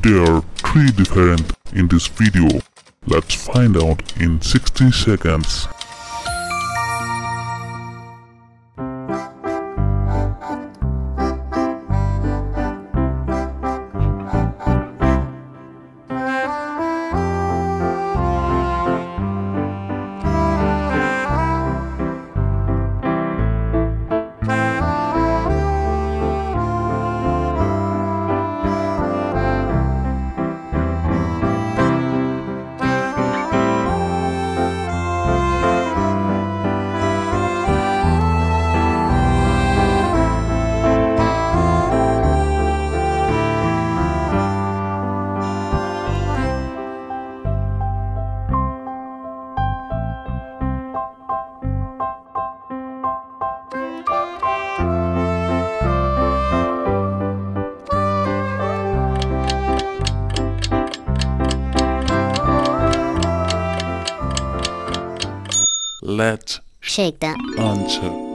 There are three different in this video. Let's find out in 60 seconds. Let's Shake that. answer.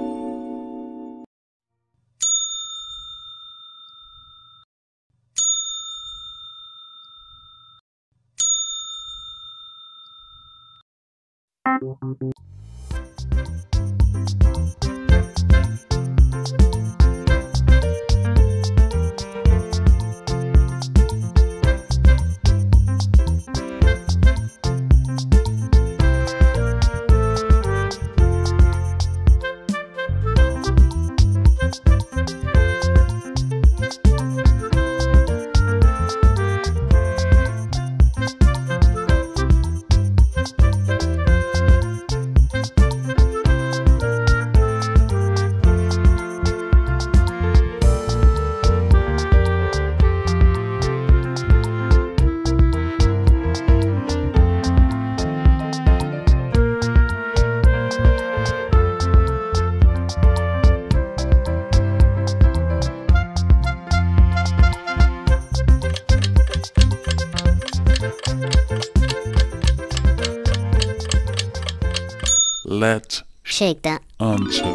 Let's Shake that. answer.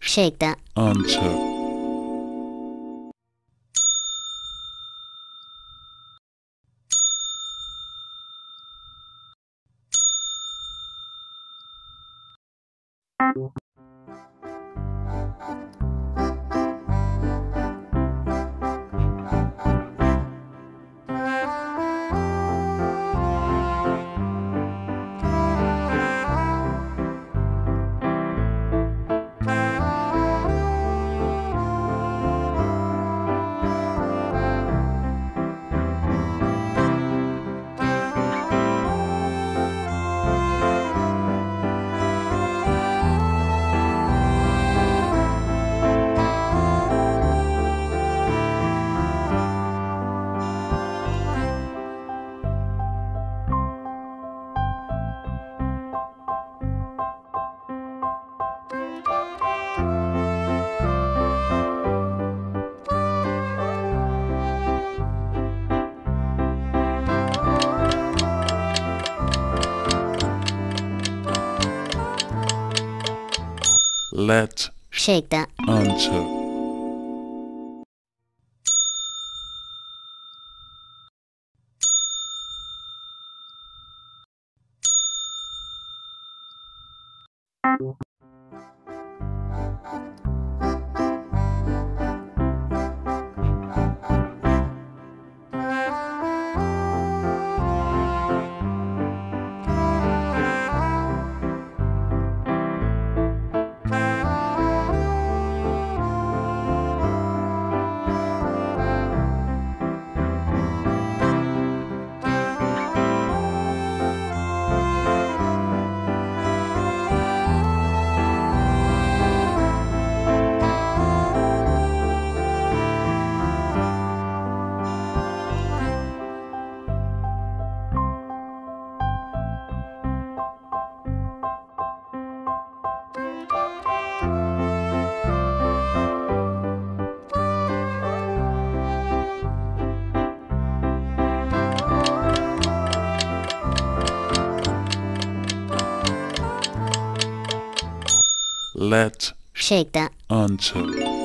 Shake that. answer. Let's shake that answer. Let's shake that answer.